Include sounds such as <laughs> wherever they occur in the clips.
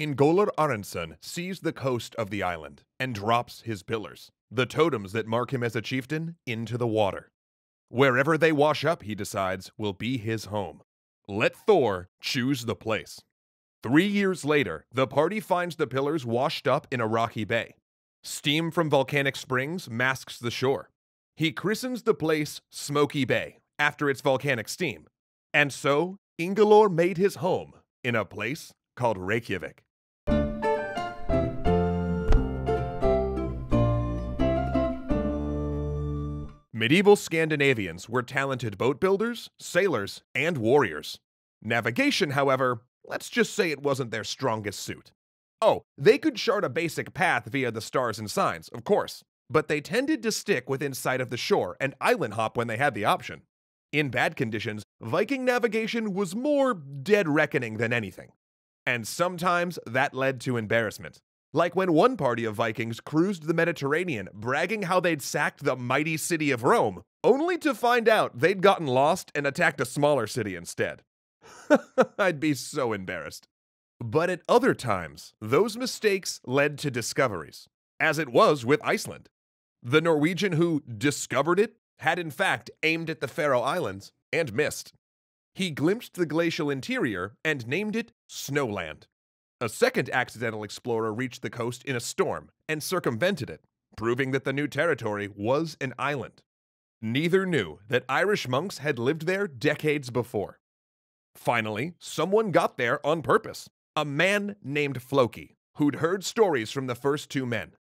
Ingólfr Arnarson sees the coast of the island and drops his pillars, the totems that mark him as a chieftain, into the water. Wherever they wash up, he decides, will be his home. Let Thor choose the place. Three years later, the party finds the pillars washed up in a rocky bay. Steam from volcanic springs masks the shore. He christens the place Smoky Bay after its volcanic steam. And so, Ingólfr made his home in a place called Reykjavik. Medieval Scandinavians were talented boat builders, sailors, and warriors. Navigation, however, let's just say it wasn't their strongest suit. Oh, they could chart a basic path via the stars and signs, of course, but they tended to stick within sight of the shore and island hop when they had the option. In bad conditions, Viking navigation was more dead reckoning than anything. And sometimes that led to embarrassment. Like when one party of Vikings cruised the Mediterranean, bragging how they'd sacked the mighty city of Rome, only to find out they'd gotten lost and attacked a smaller city instead. <laughs> I'd be so embarrassed. But at other times, those mistakes led to discoveries, as it was with Iceland. The Norwegian who discovered it had in fact aimed at the Faroe Islands and missed. He glimpsed the glacial interior and named it Snowland. A second accidental explorer reached the coast in a storm and circumvented it, proving that the new territory was an island. Neither knew that Irish monks had lived there decades before. Finally, someone got there on purpose a man named Floki, who'd heard stories from the first two men.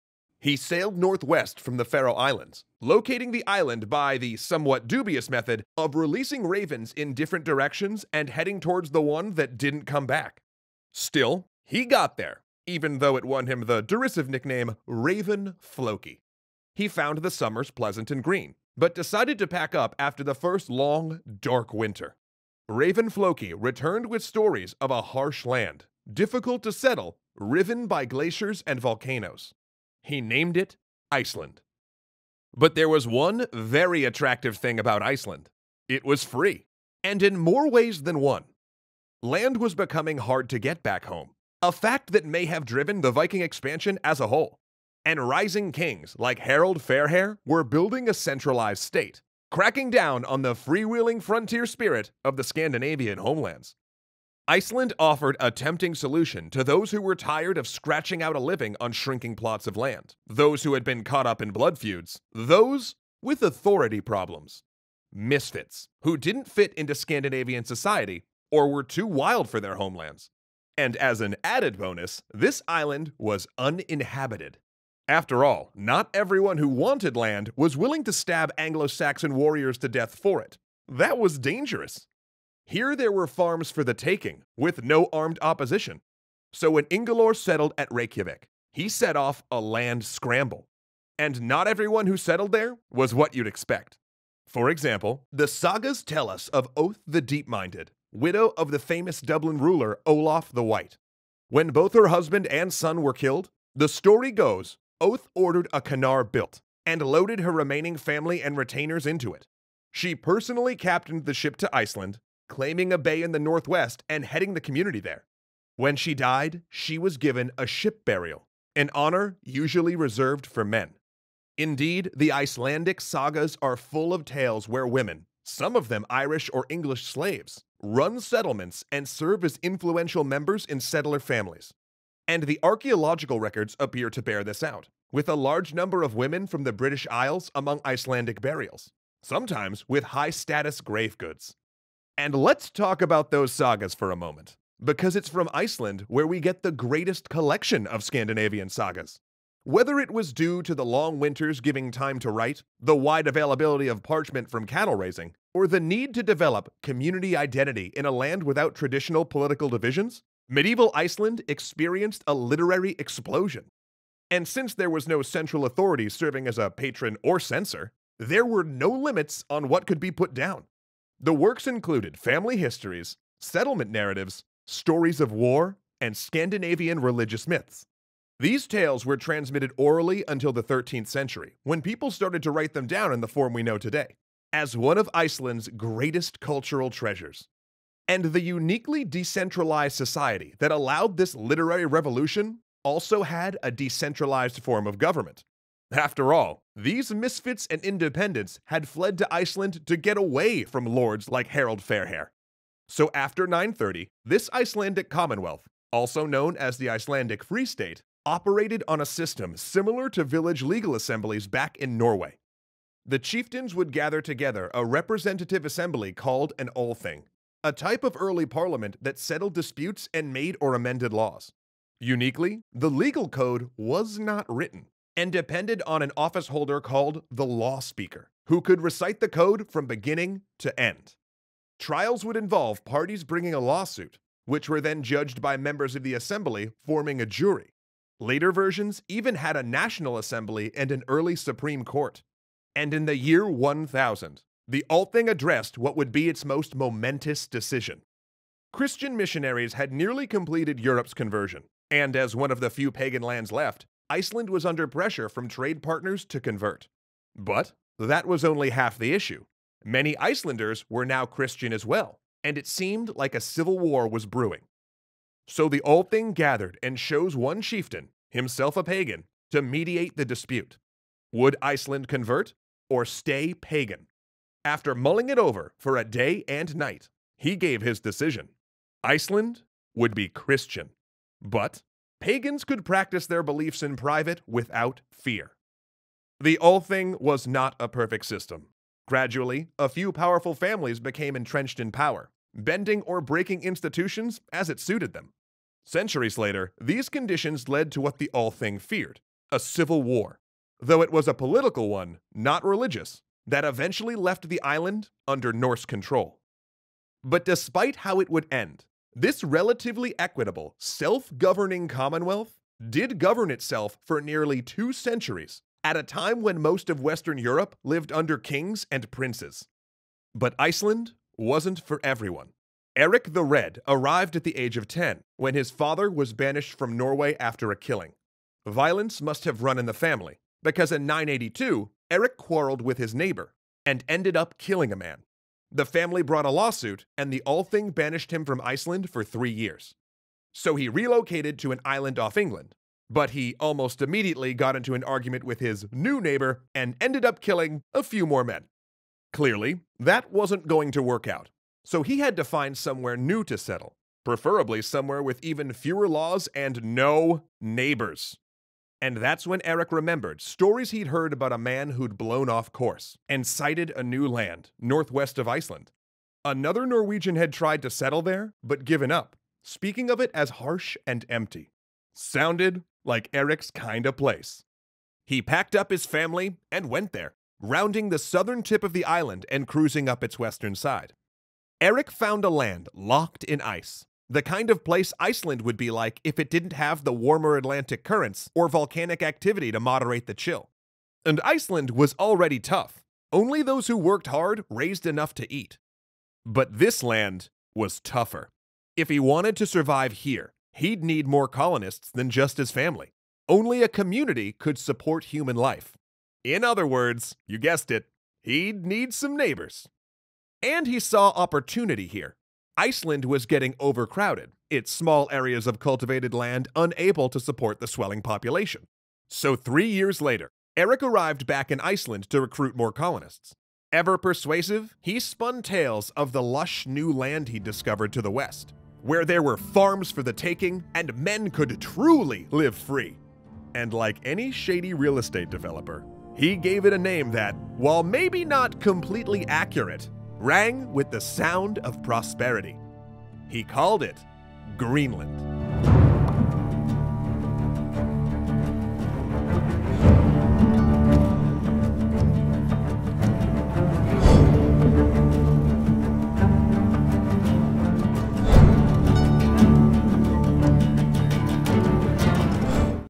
He sailed northwest from the Faroe Islands, locating the island by the somewhat dubious method of releasing ravens in different directions and heading towards the one that didn't come back. Still, he got there, even though it won him the derisive nickname Raven Floki. He found the summers pleasant and green, but decided to pack up after the first long, dark winter. Raven Floki returned with stories of a harsh land difficult to settle, riven by glaciers and volcanoes. He named it Iceland. But there was one very attractive thing about Iceland it was free, and in more ways than one. Land was becoming hard to get back home, a fact that may have driven the Viking expansion as a whole. And rising kings like Harald Fairhair were building a centralized state, cracking down on the freewheeling frontier spirit of the Scandinavian homelands. Iceland offered a tempting solution to those who were tired of scratching out a living on shrinking plots of land, those who had been caught up in blood feuds, those with authority problems. Misfits, who didn't fit into Scandinavian society or were too wild for their homelands. And as an added bonus, this island was uninhabited. After all, not everyone who wanted land was willing to stab Anglo Saxon warriors to death for it. That was dangerous. Here there were farms for the taking, with no armed opposition. So when Ingólfr settled at Reykjavik, he set off a land scramble. And not everyone who settled there was what you'd expect. For example, the sagas tell us of Aud the Deep Minded, widow of the famous Dublin ruler Olaf the White. When both her husband and son were killed, the story goes Aud ordered a knarr built and loaded her remaining family and retainers into it. She personally captained the ship to Iceland claiming a bay in the northwest and heading the community there. When she died, she was given a ship burial, an honor usually reserved for men. Indeed, the Icelandic sagas are full of tales where women, some of them Irish or English slaves, run settlements and serve as influential members in settler families. And the archaeological records appear to bear this out, with a large number of women from the British Isles among Icelandic burials, sometimes with high status grave goods. And let's talk about those sagas for a moment, because it's from Iceland where we get the greatest collection of Scandinavian sagas. Whether it was due to the long winters giving time to write, the wide availability of parchment from cattle raising, or the need to develop community identity in a land without traditional political divisions, medieval Iceland experienced a literary explosion. And since there was no central authority serving as a patron or censor, there were no limits on what could be put down. The works included family histories, settlement narratives, stories of war, and Scandinavian religious myths. These tales were transmitted orally until the 13th century, when people started to write them down in the form we know today, as one of Iceland's greatest cultural treasures. And the uniquely decentralized society that allowed this literary revolution also had a decentralized form of government. After all, these misfits and independents had fled to Iceland to get away from lords like Harald Fairhair. So after 930, this Icelandic Commonwealth, also known as the Icelandic Free State, operated on a system similar to village legal assemblies back in Norway. The chieftains would gather together a representative assembly called an Althing, a type of early parliament that settled disputes and made or amended laws. Uniquely, the legal code was not written and depended on an office holder called the law speaker, who could recite the code from beginning to end. Trials would involve parties bringing a lawsuit, which were then judged by members of the assembly forming a jury. Later versions even had a national assembly and an early Supreme Court. And in the year 1000, the Althing addressed what would be its most momentous decision. Christian missionaries had nearly completed Europe's conversion, and as one of the few pagan lands left, Iceland was under pressure from trade partners to convert. But that was only half the issue. Many Icelanders were now Christian as well, and it seemed like a civil war was brewing. So the Althing gathered and chose one chieftain, himself a pagan, to mediate the dispute. Would Iceland convert or stay pagan? After mulling it over for a day and night, he gave his decision. Iceland would be Christian, but pagans could practice their beliefs in private without fear. The Althing was not a perfect system. Gradually, a few powerful families became entrenched in power, bending or breaking institutions as it suited them. Centuries later, these conditions led to what the Althing feared a civil war, though it was a political one, not religious, that eventually left the island under Norse control. But despite how it would end, this relatively equitable, self governing commonwealth did govern itself for nearly two centuries at a time when most of Western Europe lived under kings and princes. But Iceland wasn't for everyone. Erik the Red arrived at the age of 10 when his father was banished from Norway after a killing. Violence must have run in the family, because in 982, Erik quarreled with his neighbor and ended up killing a man. The family brought a lawsuit, and the Althing banished him from Iceland for three years. So he relocated to an island off England, but he almost immediately got into an argument with his new neighbor and ended up killing a few more men. Clearly, that wasn't going to work out, so he had to find somewhere new to settle, preferably somewhere with even fewer laws and no neighbors. And that's when Erik remembered stories he'd heard about a man who'd blown off course and sighted a new land, northwest of Iceland. Another Norwegian had tried to settle there, but given up, speaking of it as harsh and empty. Sounded like Erik's kind of place. He packed up his family and went there, rounding the southern tip of the island and cruising up its western side. Erik found a land locked in ice, the kind of place Iceland would be like if it didn't have the warmer Atlantic currents or volcanic activity to moderate the chill. And Iceland was already tough. Only those who worked hard raised enough to eat. But this land was tougher. If he wanted to survive here, he'd need more colonists than just his family. Only a community could support human life. In other words, you guessed it, he'd need some neighbors. And he saw opportunity here. Iceland was getting overcrowded, its small areas of cultivated land unable to support the swelling population. So, three years later, Erik arrived back in Iceland to recruit more colonists. Ever persuasive, he spun tales of the lush new land he discovered to the west, where there were farms for the taking and men could truly live free. And like any shady real estate developer, he gave it a name that, while maybe not completely accurate, rang with the sound of prosperity. He called it Greenland.